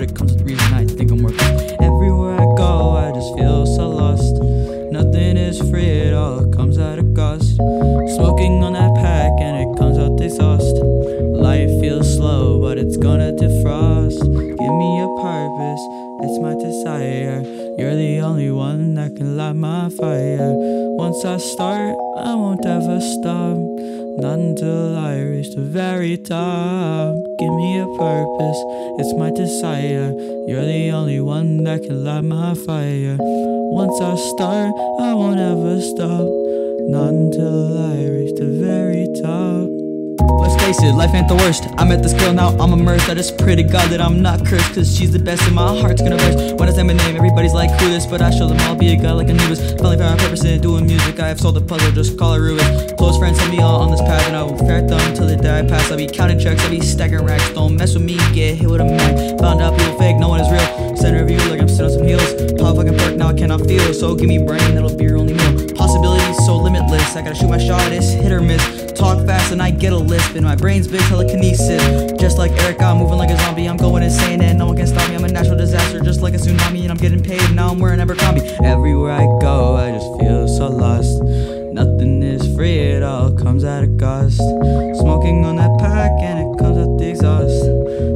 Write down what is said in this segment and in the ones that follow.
but it comes with reason I think I'm worth it. Everywhere I go, I just feel so lost. Nothing is free, it all comes at a cost. Smoking on that pack and it comes out the exhaust. Life feels slow, but it's gonna defrost. Give me a purpose, it's my desire. You're the only one can light my fire. Once I start, I won't ever stop. Not until I reach the very top. Give me a purpose, it's my desire. You're the only one that can light my fire. Once I start, I won't ever stop. Not until I reach the very top. Face it, life ain't the worst. I met this girl, now I'm immersed. I just pray to God that I'm not cursed, cause she's the best and my heart's gonna burst. When I say my name, everybody's like, who this? But I show them I'll be a guy like Anubis. Finally found my purpose in doing music. I have solved the puzzle, just call it Rubik. Close friends set me all on this path, and I will fare them till the day I pass. I'll be counting checks, I'll be stacking racks. Don't mess with me, get hit with a mic. Found out people fake, no one is real. Center of you like I'm sitting on some heels. Pop fucking perk, now I cannot feel. So give me brain, that'll be. Possibilities I gotta shoot my shot, it's hit or miss. Talk fast and I get a lisp, and my brain's big telekinesis. Just like Eric, I'm moving like a zombie. I'm going insane and no one can stop me. I'm a natural disaster, just like a tsunami, and I'm getting paid. Now I'm wearing Abercrombie. Everywhere I go, I just feel so lost. Nothing is free, it all comes at a cost. Smoking on that pack and it comes out the exhaust.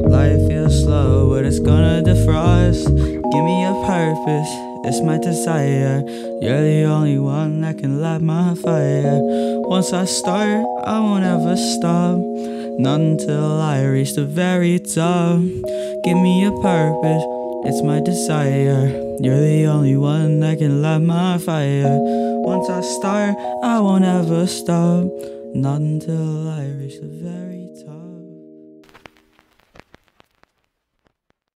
Life feels slow, but it's gonna defrost. Give me a purpose, it's my desire. You're the only one that can light my fire. Once I start, I won't ever stop. Not until I reach the very top. Give me a purpose, it's my desire. You're the only one that can light my fire. Once I start, I won't ever stop. Not until I reach the very top.